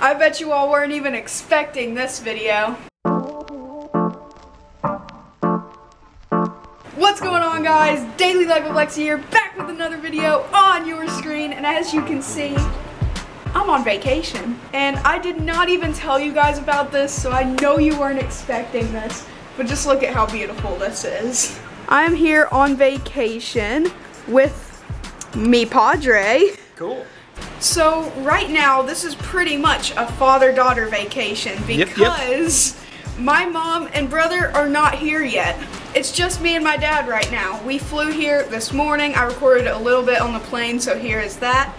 I bet you all weren't even expecting this video. What's going on guys? Daily Life of Lexie here, back with another video on your screen, and as you can see, I'm on vacation. And I did not even tell you guys about this, so I know you weren't expecting this, but just look at how beautiful this is. I'm here on vacation with me Padre. Cool. So right now, this is pretty much a father-daughter vacation Yep, because my mom and brother are not here yet. It's just me and my dad right now. We flew here this morning. I recorded a little bit on the plane, so here is that.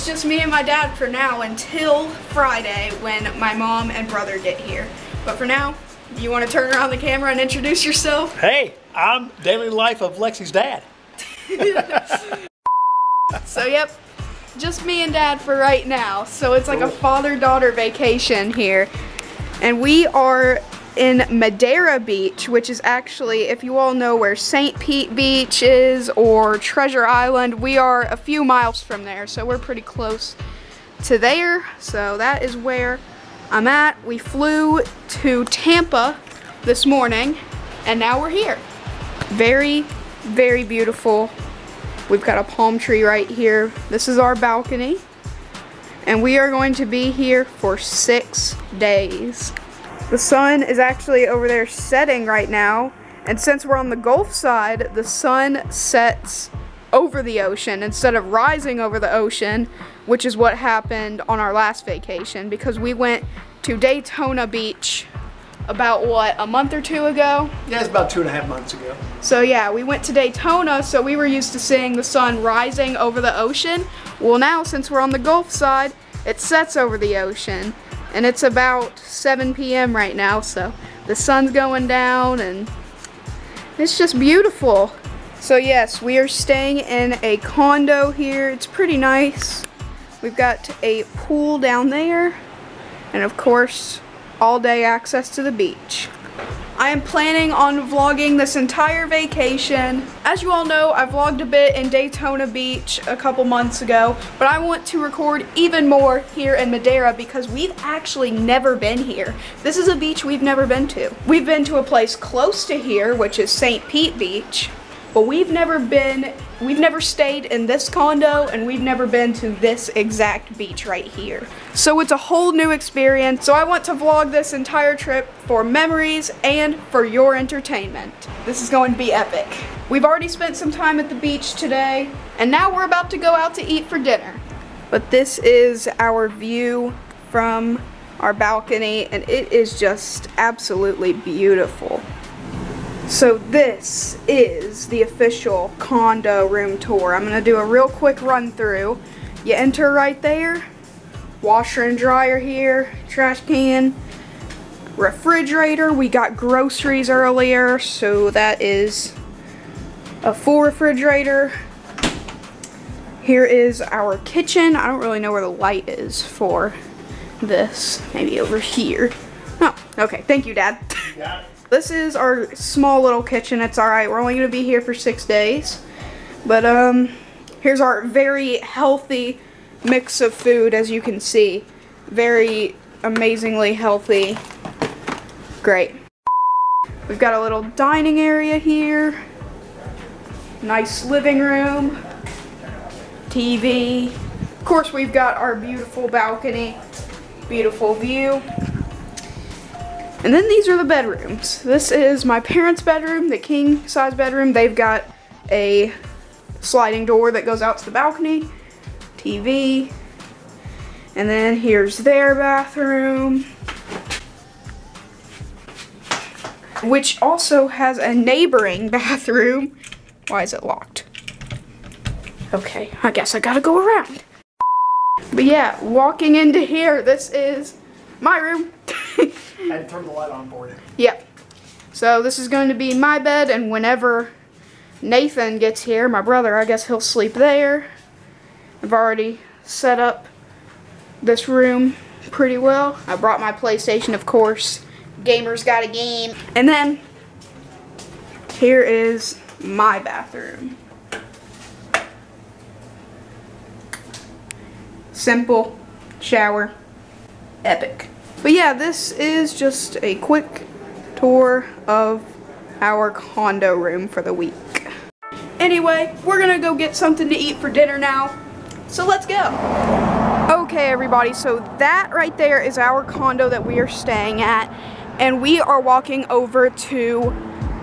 It's just me and my dad for now until Friday when my mom and brother get here. But for now, you want to turn around the camera and introduce yourself? Hey, I'm Daily Life of Lexie's dad. So yep, just me and dad for right now. So it's like a father-daughter vacation here. And we are in Madeira Beach, which is actually, if you all know where St. Pete Beach is or Treasure Island, we are a few miles from there. So we're pretty close to there. So that is where I'm at. We flew to Tampa this morning and now we're here. Very, very beautiful. We've got a palm tree right here. This is our balcony. And we are going to be here for six days. The sun is actually over there setting right now. And since we're on the Gulf side, the sun sets over the ocean instead of rising over the ocean, which is what happened on our last vacation because we went to Daytona Beach about what, a month or two ago? Yeah, it's about two and a half months ago. So yeah, we went to Daytona, so we were used to seeing the sun rising over the ocean. Well now, since we're on the Gulf side, it sets over the ocean. And it's about 7 p.m. right now, so the sun's going down and it's just beautiful. So yes, we are staying in a condo here. It's pretty nice. We've got a pool down there. And of course, all day access to the beach. I am planning on vlogging this entire vacation. As you all know, I vlogged a bit in Daytona Beach a couple months ago, but I want to record even more here in Madeira because we've actually never been here. This is a beach we've never been to. We've been to a place close to here, which is St. Pete Beach, but we've never been, we've never stayed in this condo and we've never been to this exact beach right here. So it's a whole new experience. So I want to vlog this entire trip for memories and for your entertainment. This is going to be epic. We've already spent some time at the beach today and now we're about to go out to eat for dinner. But this is our view from our balcony and it is just absolutely beautiful. So this is the official condo room tour. I'm gonna do a real quick run through. You enter right there, washer and dryer here, trash can, refrigerator. We got groceries earlier, so that is a full refrigerator. Here is our kitchen. I don't really know where the light is for this. Maybe over here. Oh, okay. Thank you, Dad. This is our small little kitchen. It's alright. We're only going to be here for six days. But, um, here's our very healthy mix of food, as you can see. Very amazingly healthy. Great. We've got a little dining area here. Nice living room. TV. Of course, we've got our beautiful balcony. Beautiful view. And then these are the bedrooms. This is my parents' bedroom, the king size bedroom. They've got a sliding door that goes out to the balcony, TV, and then here's their bathroom, which also has a neighboring bathroom. Why is it locked? Okay, I guess I gotta go around. But yeah, walking into here, this is my room. I had to turn the light on for you. Yep. So this is going to be my bed, and whenever Nathan gets here, my brother, I guess he'll sleep there. I've already set up this room pretty well. I brought my PlayStation, of course. Gamers got a game. And then, here is my bathroom. Simple, shower, epic. But yeah, this is just a quick tour of our condo room for the week. Anyway, we're gonna go get something to eat for dinner now. So let's go. Okay, everybody, so that right there is our condo that we are staying at. And we are walking over to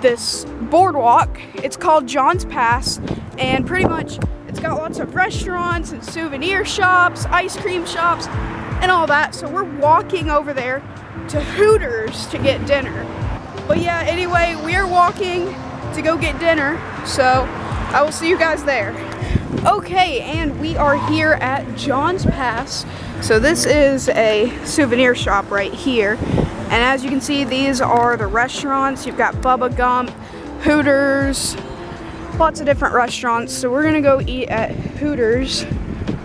this boardwalk. It's called John's Pass. And pretty much, it's got lots of restaurants and souvenir shops, ice cream shops, and all that. So we're walking over there to Hooters to get dinner. But yeah, anyway, we're walking to go get dinner. So I will see you guys there. Okay, and we are here at John's Pass. So this is a souvenir shop right here. And as you can see, these are the restaurants. You've got Bubba Gump, Hooters, lots of different restaurants. So we're gonna go eat at Hooters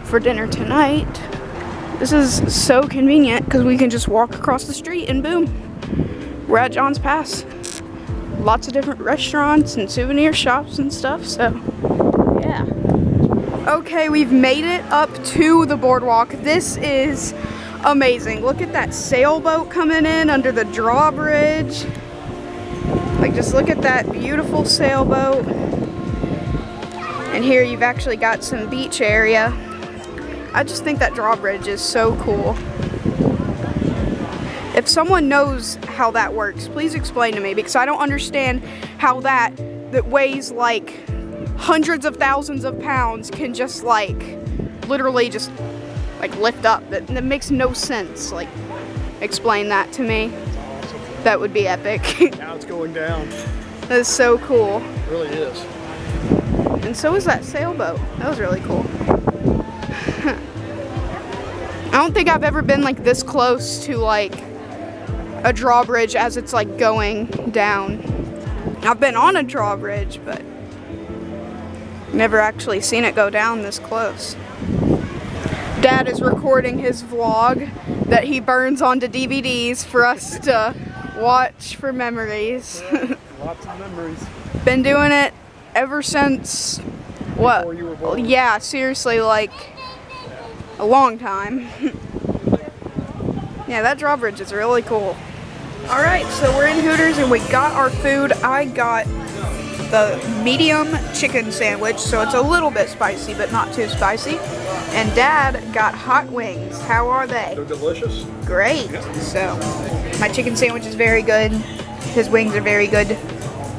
for dinner tonight. This is so convenient because we can just walk across the street and boom, we're at John's Pass lots of different restaurants and souvenir shops and stuff, so yeah. Okay, we've made it up to the boardwalk. This is amazing. Look at that sailboat coming in under the drawbridge. Like just look at that beautiful sailboat. And here you've actually got some beach area. I just think that drawbridge is so cool. If someone knows how that works, please explain to me because I don't understand how that that weighs like hundreds of thousands of pounds can just like literally just like lift up. That, that makes no sense. Like explain that to me. That would be epic. now it's going down. that is so cool. It really is. And so is that sailboat. That was really cool. I don't think I've ever been like this close to like a drawbridge as it's like going down. I've been on a drawbridge, but never actually seen it go down this close. Dad is recording his vlog that he burns onto DVDs for us to watch for memories. Lots of memories. Been doing it ever since what? Before you were born. Yeah, seriously, like a long time. yeah, that drawbridge is really cool. All right, so we're in Hooters and we got our food. I got the medium chicken sandwich, so it's a little bit spicy, but not too spicy. And Dad got hot wings. How are they? They're delicious. Great. So, my chicken sandwich is very good. His wings are very good.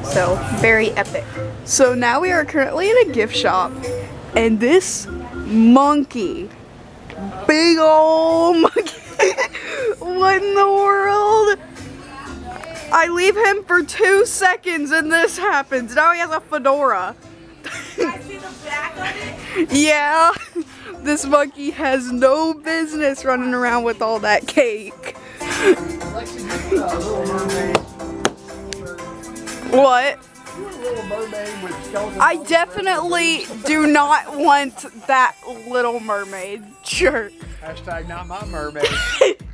So, very epic. So now we are currently in a gift shop. And this monkey, big old monkey, what in the world? I leave him for two seconds and this happens. Now he has a fedora. yeah, this monkey has no business running around with all that cake. What? I definitely do not want that little mermaid shirt. Hashtag not my mermaid.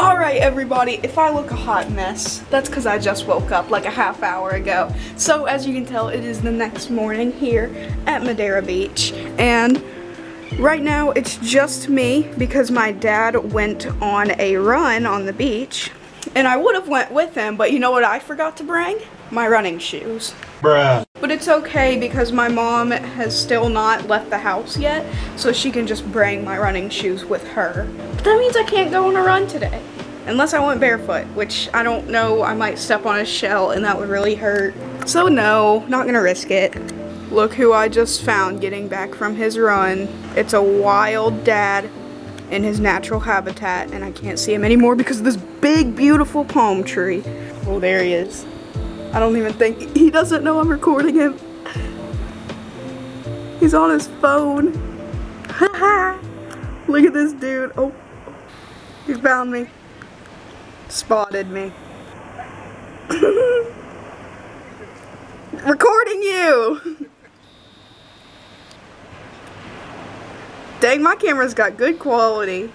Alright everybody, if I look a hot mess, that's because I just woke up like a half hour ago. So as you can tell, it is the next morning here at Madeira Beach. And right now it's just me because my dad went on a run on the beach. And I would have went with him, but you know what I forgot to bring? My running shoes. Bruh. But it's okay because my mom has still not left the house yet, so she can just bring my running shoes with her. But that means I can't go on a run today. Unless I went barefoot, which I don't know, I might step on a shell and that would really hurt. So no, not gonna risk it. Look who I just found getting back from his run. It's a wild dad in his natural habitat and I can't see him anymore because of this big beautiful palm tree. Oh, there he is. I don't even think, he doesn't know I'm recording him. He's on his phone. Look at this dude. Oh, he found me. Spotted me. Recording you. Dang, my camera's got good quality.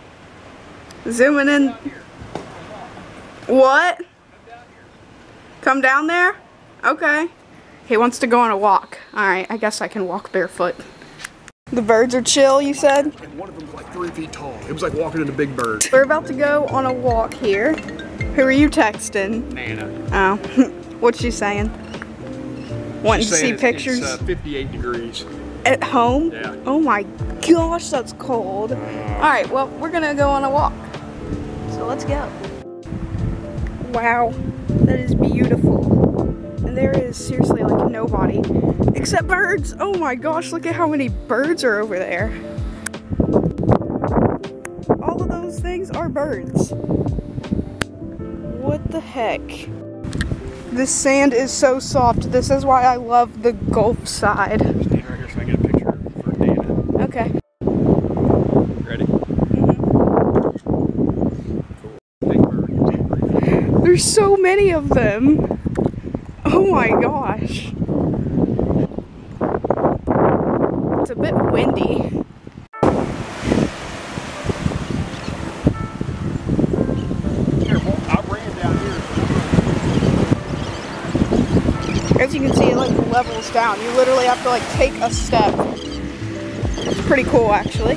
Zooming in. What? Come down there? Okay. He wants to go on a walk. Alright, I guess I can walk barefoot. The birds are chill, you said? And one of them was like three feet tall. It was like walking into big bird. We're about to go on a walk here. Who are you texting? Nana. Oh. What's she saying? Wanting to see pictures? It's, uh, 58 degrees. At home? Yeah. Oh my gosh, that's cold. Uh. Alright, well, we're gonna go on a walk. So let's go. Wow, that is beautiful. And there is seriously like nobody except birds. Oh my gosh, look at how many birds are over there. All of those things are birds. What the heck? This sand is so soft. This is why I love the Gulf side. Stand right here so I get a picture for Nana. Okay. Ready? Big bird. There's so many of them. Oh my gosh. It's a bit windy. Here, well, I ran down here. As you can see, it like levels down. You literally have to like take a step. It's pretty cool actually.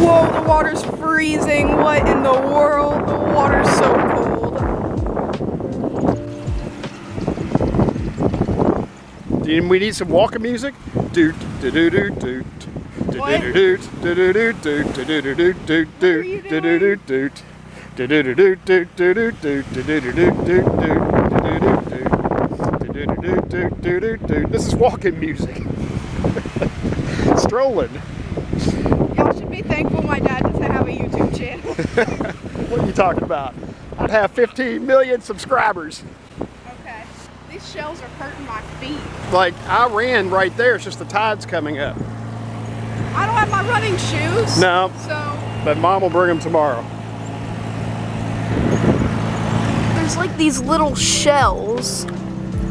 Whoa, the water's freezing. What in the world? And we need some walking music. Doot, do do do doot. What? Doot, do What doot, doot. Doot, doot, doot, doot, doot, doot, doot. Doot, doot, doot. This is walking music. Strolling. Y'all should be thankful my dad doesn't have a YouTube channel. What are you talking about? I'd have 15 million subscribers. Okay. These shells are hurting my feet. Like I ran right there. It's just the tide's coming up. I don't have my running shoes. No, So but mom will bring them tomorrow. there's like these little shells.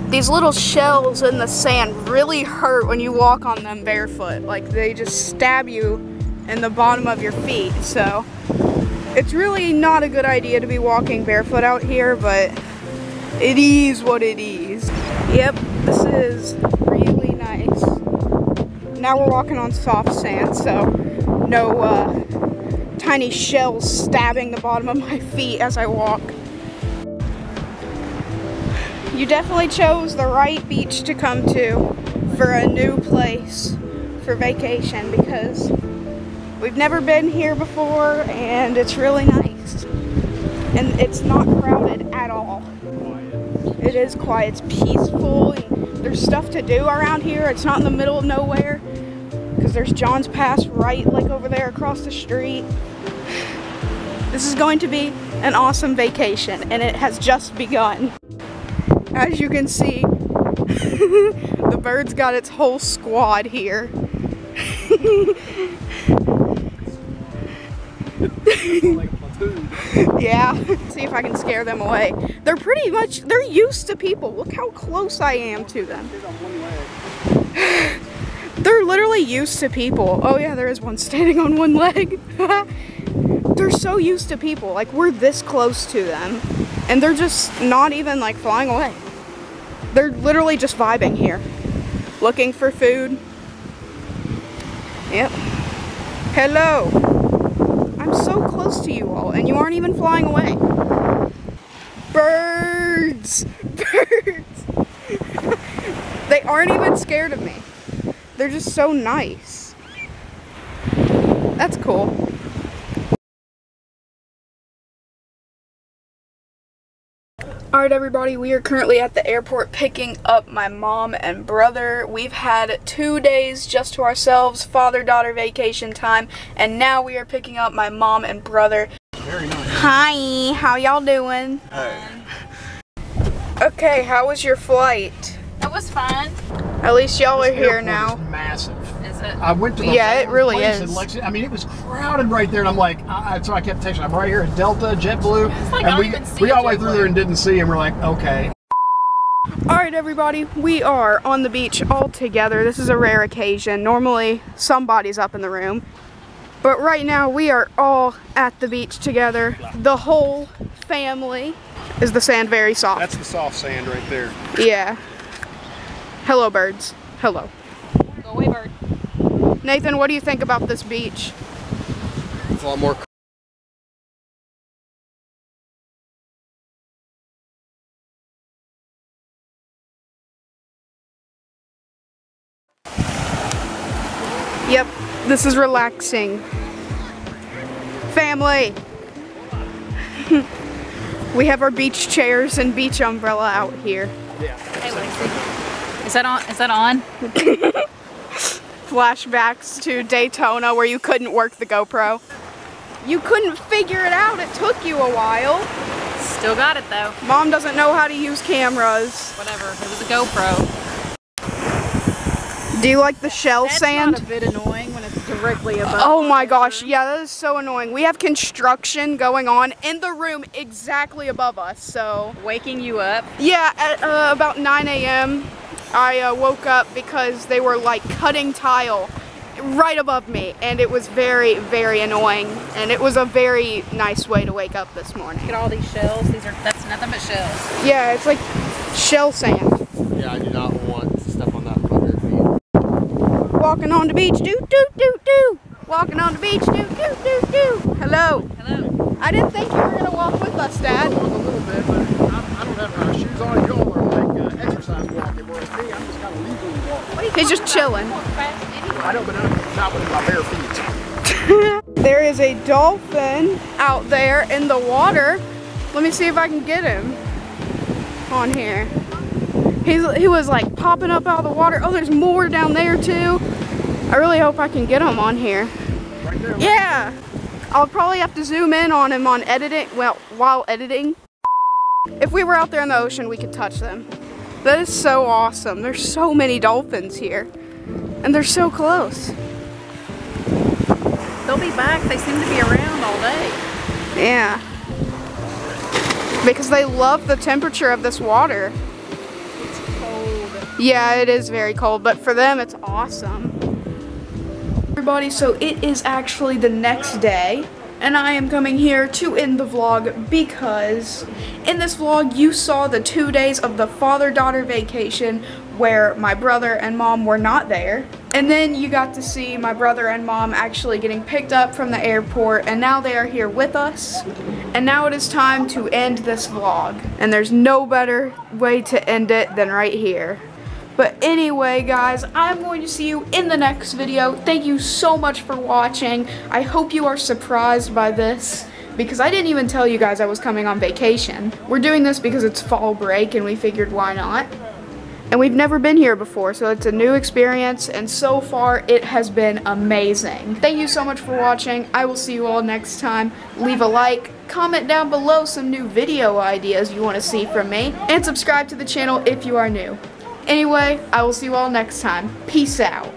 These little shells in the sand really hurt when you walk on them barefoot. Like they just stab you in the bottom of your feet. So it's really not a good idea to be walking barefoot out here, but it is what it is. Yep, this is really nice. Now we're walking on soft sand, so no uh, tiny shells stabbing the bottom of my feet as I walk. You definitely chose the right beach to come to for a new place for vacation because we've never been here before and it's really nice. And it's not crowded at all. It is quiet, it's peaceful, there's stuff to do around here. It's not in the middle of nowhere because there's John's Pass right like over there across the street. This is going to be an awesome vacation and it has just begun. As you can see, the bird's got its whole squad here. platoon. Yeah, see if I can scare them away. They're pretty much, they're used to people. Look how close I am to them. They're literally used to people. Oh yeah, there is one standing on one leg. they're so used to people. Like we're this close to them. And they're just not even like flying away. They're literally just vibing here. Looking for food. Yep. Hello. Close to you all and you aren't even flying away. Birds. Birds. they aren't even scared of me. They're just so nice. That's cool. Alright everybody, we are currently at the airport picking up my mom and brother. We've had two days just to ourselves, father-daughter vacation time, and now we are picking up my mom and brother. Very nice. Hi, how y'all doing? Okay, how was your flight? It was fun. At least y'all are here now. massive. Is it? I went to the Yeah, it really place in is. Lexington. I mean, it was crowded right there, and I'm like, I, I- so I kept texting. I'm right here at Delta, JetBlue, like and we we got all the way through there and didn't see him. We're like, okay. Alright everybody, we are on the beach all together. This is a rare occasion. Normally somebody's up in the room. But right now we are all at the beach together. The whole family. Is the sand very soft? That's the soft sand right there. Yeah. Hello, birds. Hello. Go away, bird. Nathan, what do you think about this beach? It's a lot more. Yep, this is relaxing. Family. we have our beach chairs and beach umbrella out here. Yeah. Hey, Lexie. Is that on? Is that on? Flashbacks to Daytona where you couldn't work the GoPro. You couldn't figure it out. It took you a while. Still got it though. Mom doesn't know how to use cameras. Whatever. It was a GoPro. Do you like the shell sand? a bit annoying when it's directly above. Oh my gosh, yeah, that is so annoying. We have construction going on in the room exactly above us, so. Waking you up. Yeah, at uh, about 9 a.m., I uh, woke up because they were like cutting tile right above me, and it was very, very annoying. And it was a very nice way to wake up this morning. Look at all these shells. These are that's nothing but shells. Yeah, it's like shell sand. Yeah, I do not want to step on that fucker feet. Walking on the beach, doo doo doo doo. Walking on the beach, doo doo doo doo. Hello. Hello. I didn't think you were gonna walk with us, Dad. a little bit, but I, I don't have my shoes on. Y'all are like uh, exercise walking, whereas me, I'm just kind of leisurely walking. He's just chilling. I know, but I'm not with my bare feet. There is a dolphin out there in the water. Let me see if I can get him on here. He's, he was like popping up out of the water. Oh, there's more down there too. I really hope I can get him on here. Right there. Yeah. I'll probably have to zoom in on him on editing, well, while editing. If we were out there in the ocean, we could touch them. That is so awesome. There's so many dolphins here. And they're so close. They'll be back. They seem to be around all day. Yeah. Because they love the temperature of this water. It's cold. Yeah, it is very cold, but for them it's awesome. Everybody, so it is actually the next day, and I am coming here to end the vlog because in this vlog you saw the two days of the father-daughter vacation where my brother and mom were not there. And then you got to see my brother and mom actually getting picked up from the airport and now they are here with us. And now it is time to end this vlog. And there's no better way to end it than right here. But anyway, guys, I'm going to see you in the next video. Thank you so much for watching. I hope you are surprised by this because I didn't even tell you guys I was coming on vacation. We're doing this because it's fall break and we figured why not. And we've never been here before, so it's a new experience, and so far it has been amazing. Thank you so much for watching. I will see you all next time. Leave a like, comment down below some new video ideas you want to see from me, and subscribe to the channel if you are new. Anyway, I will see you all next time. Peace out.